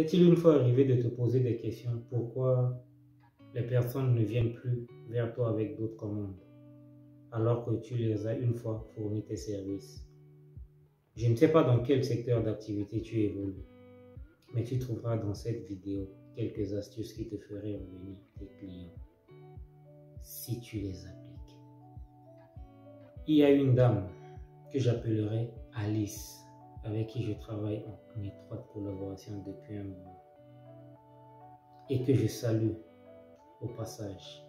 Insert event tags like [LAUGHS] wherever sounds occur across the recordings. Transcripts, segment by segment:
Est-il une fois arrivé de te poser des questions pourquoi les personnes ne viennent plus vers toi avec d'autres commandes alors que tu les as une fois fourni tes services? Je ne sais pas dans quel secteur d'activité tu évolues, mais tu trouveras dans cette vidéo quelques astuces qui te feraient revenir tes clients si tu les appliques. Il y a une dame que j'appellerai Alice avec qui je travaille en étroite collaboration depuis un moment et que je salue au passage.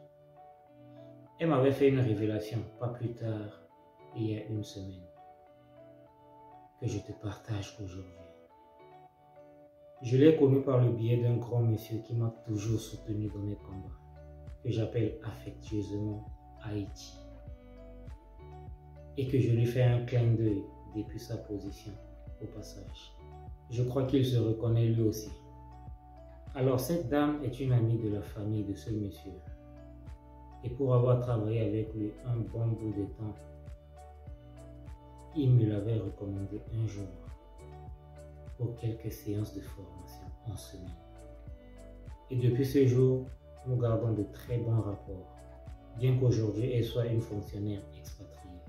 Elle m'avait fait une révélation pas plus tard, il y a une semaine, que je te partage aujourd'hui. Je l'ai connue par le biais d'un grand monsieur qui m'a toujours soutenu dans mes combats, que j'appelle affectueusement Haïti, et que je lui fais un clin d'œil depuis sa position au passage. Je crois qu'il se reconnaît lui aussi. Alors cette dame est une amie de la famille de ce monsieur. Et pour avoir travaillé avec lui un bon bout de temps, il me l'avait recommandé un jour pour quelques séances de formation en semaine. Et depuis ce jour, nous gardons de très bons rapports, bien qu'aujourd'hui elle soit une fonctionnaire expatriée.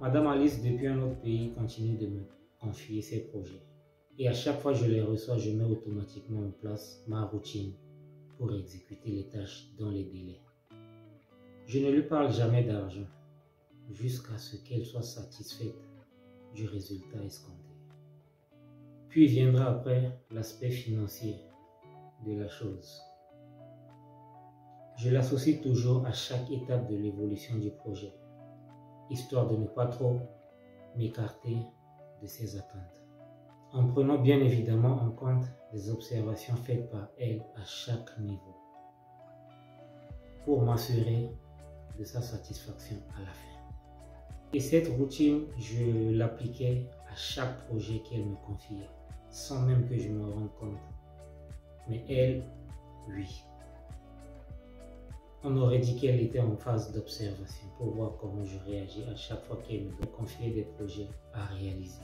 Madame Alice, depuis un autre pays, continue de me confier ses projets. Et à chaque fois que je les reçois, je mets automatiquement en place ma routine pour exécuter les tâches dans les délais. Je ne lui parle jamais d'argent jusqu'à ce qu'elle soit satisfaite du résultat escompté. Puis viendra après l'aspect financier de la chose. Je l'associe toujours à chaque étape de l'évolution du projet, histoire de ne pas trop m'écarter ses attentes en prenant bien évidemment en compte les observations faites par elle à chaque niveau, pour m'assurer de sa satisfaction à la fin. Et cette routine, je l'appliquais à chaque projet qu'elle me confiait, sans même que je me rende compte. Mais elle, oui. On aurait dit qu'elle était en phase d'observation pour voir comment je réagis à chaque fois qu'elle me confiait des projets à réaliser.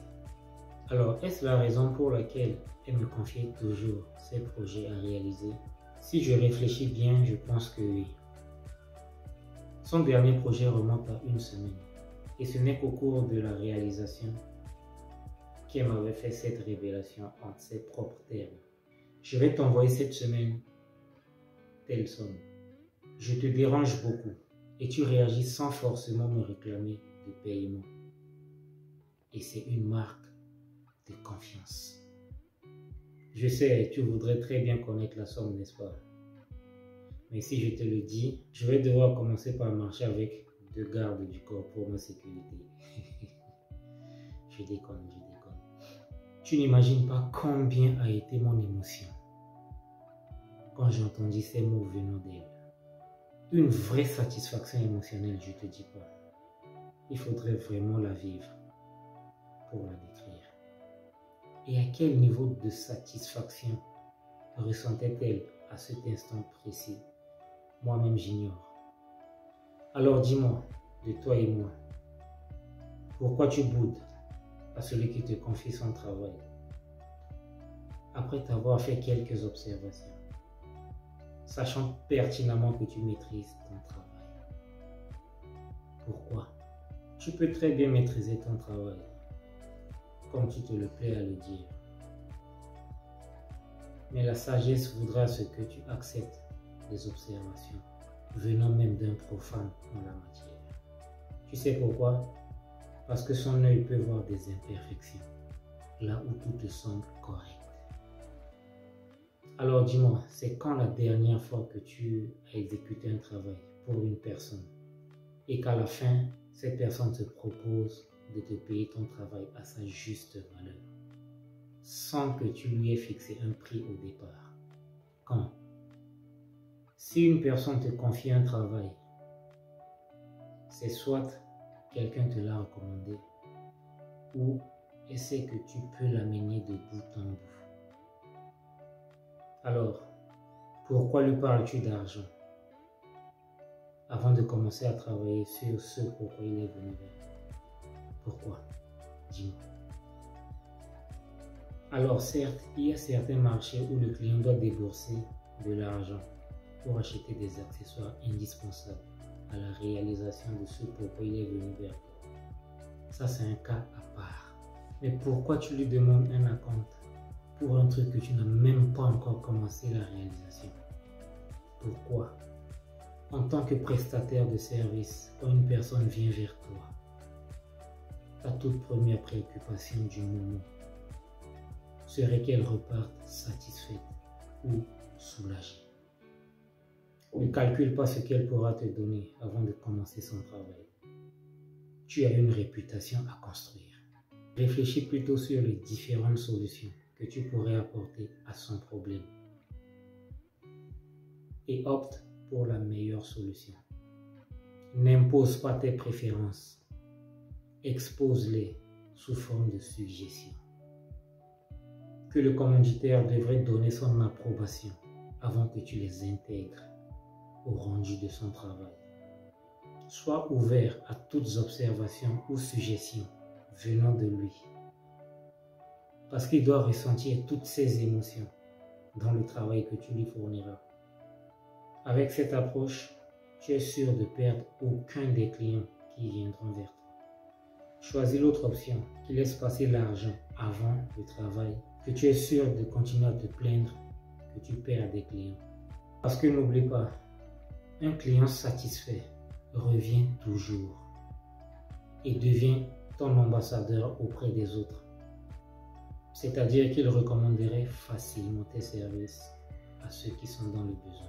Alors, est-ce la raison pour laquelle elle me confie toujours ses projets à réaliser? Si je réfléchis bien, je pense que oui. Son dernier projet remonte à une semaine. Et ce n'est qu'au cours de la réalisation qu'elle m'avait fait cette révélation en ses propres termes. Je vais t'envoyer cette semaine telle somme. Je te dérange beaucoup et tu réagis sans forcément me réclamer de paiement. Et c'est une marque confiance. Je sais, tu voudrais très bien connaître la somme, n'est-ce pas? Mais si je te le dis, je vais devoir commencer par marcher avec deux gardes du corps pour ma sécurité. [LAUGHS] je déconne, je déconne. Tu n'imagines pas combien a été mon émotion quand j'ai entendu ces mots venant d'elle. Une vraie satisfaction émotionnelle, je te dis pas. Il faudrait vraiment la vivre pour la décrire. Et à quel niveau de satisfaction ressentait-elle à cet instant précis? Moi-même j'ignore. Alors dis-moi, de toi et moi, pourquoi tu boudes à celui qui te confie son travail? Après t'avoir fait quelques observations, sachant pertinemment que tu maîtrises ton travail. Pourquoi? Tu peux très bien maîtriser ton travail comme tu te le plais à le dire. Mais la sagesse voudra ce que tu acceptes des observations, venant même d'un profane en la matière. Tu sais pourquoi? Parce que son œil peut voir des imperfections, là où tout te semble correct. Alors dis-moi, c'est quand la dernière fois que tu as exécuté un travail pour une personne et qu'à la fin, cette personne te propose de te payer ton travail à sa juste valeur, sans que tu lui aies fixé un prix au départ. Quand Si une personne te confie un travail, c'est soit quelqu'un te l'a recommandé, ou essaie que tu peux l'amener de bout en bout. Alors, pourquoi lui parles-tu d'argent? Avant de commencer à travailler sur ce pourquoi il est venu vers pourquoi? Dis-moi. Alors certes, il y a certains marchés où le client doit débourser de l'argent pour acheter des accessoires indispensables à la réalisation de ce pourquoi il est venu vers toi. Ça, c'est un cas à part. Mais pourquoi tu lui demandes un acompte pour un truc que tu n'as même pas encore commencé la réalisation? Pourquoi? En tant que prestataire de service, quand une personne vient vers toi, ta toute première préoccupation du moment serait qu'elle reparte satisfaite ou soulagée. Ne calcule pas ce qu'elle pourra te donner avant de commencer son travail. Tu as une réputation à construire. Réfléchis plutôt sur les différentes solutions que tu pourrais apporter à son problème et opte pour la meilleure solution. N'impose pas tes préférences. Expose-les sous forme de suggestions. Que le commanditaire devrait donner son approbation avant que tu les intègres au rendu de son travail. Sois ouvert à toutes observations ou suggestions venant de lui. Parce qu'il doit ressentir toutes ses émotions dans le travail que tu lui fourniras. Avec cette approche, tu es sûr de perdre aucun des clients qui viendront vers toi. Choisis l'autre option qui laisse passer l'argent avant le travail, que tu es sûr de continuer à te plaindre que tu perds des clients. Parce que n'oublie pas, un client satisfait revient toujours et devient ton ambassadeur auprès des autres. C'est-à-dire qu'il recommanderait facilement tes services à ceux qui sont dans le besoin.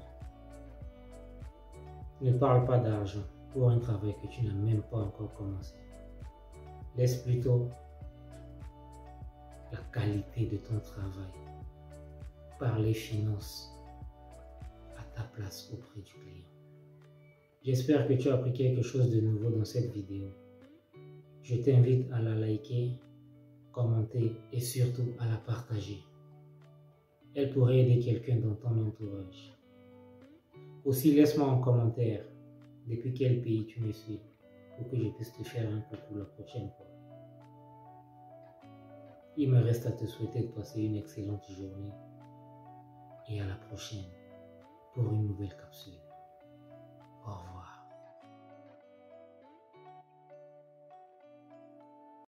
Ne parle pas d'argent pour un travail que tu n'as même pas encore commencé. Laisse plutôt la qualité de ton travail par les finances à ta place auprès du client. J'espère que tu as appris quelque chose de nouveau dans cette vidéo. Je t'invite à la liker, commenter et surtout à la partager. Elle pourrait aider quelqu'un dans ton entourage. Aussi, laisse-moi en commentaire depuis quel pays tu me suis? Pour que je puisse te faire un coucou la prochaine fois. Il me reste à te souhaiter de passer une excellente journée et à la prochaine pour une nouvelle capsule.